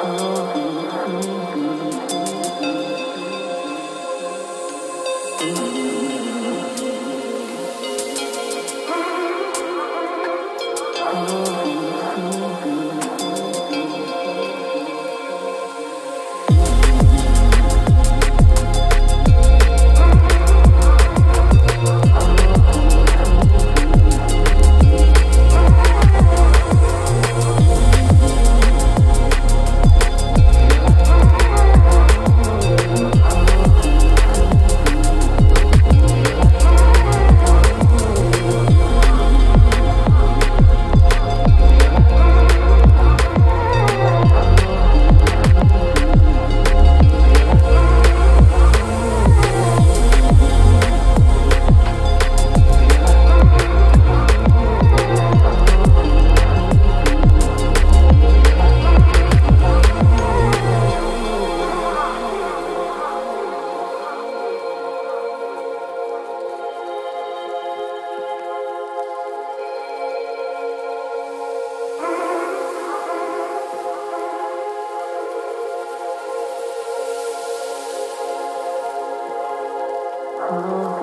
Mm-hmm. Música